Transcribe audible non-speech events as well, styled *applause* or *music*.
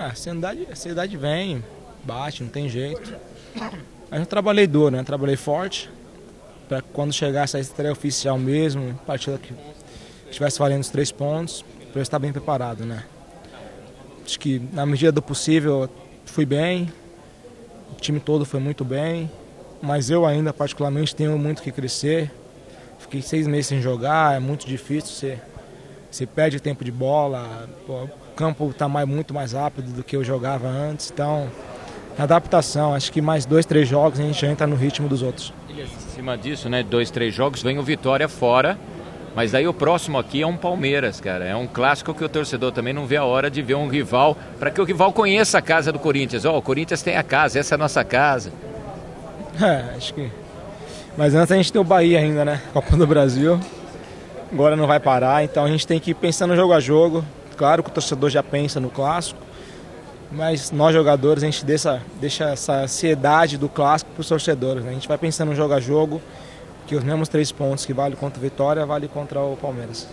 Ah, a ansiedade, a ansiedade vem, bate, não tem jeito. Mas eu trabalhei duro, né? Trabalhei forte para quando chegasse a estreia oficial mesmo, partida que estivesse valendo os três pontos, para eu estar bem preparado, né? Acho que na medida do possível fui bem, o time todo foi muito bem, mas eu ainda particularmente tenho muito que crescer. Fiquei seis meses sem jogar, é muito difícil, você, você perde tempo de bola, o campo está mais, muito mais rápido do que eu jogava antes, então adaptação, acho que mais dois, três jogos a gente já entra no ritmo dos outros. E acima disso, né, dois, três jogos, vem o Vitória fora, mas daí o próximo aqui é um Palmeiras, cara. É um clássico que o torcedor também não vê a hora de ver um rival, para que o rival conheça a casa do Corinthians. Ó, oh, o Corinthians tem a casa, essa é a nossa casa. *laughs* É, acho que. Mas antes a gente tem o Bahia ainda, né? Copa do Brasil. Agora não vai parar, então a gente tem que ir pensando jogo a jogo. Claro que o torcedor já pensa no clássico, mas nós jogadores a gente deixa, deixa essa ansiedade do clássico para os torcedores. Né? A gente vai pensando jogo a jogo, que os mesmos três pontos que vale contra o Vitória vale contra o Palmeiras.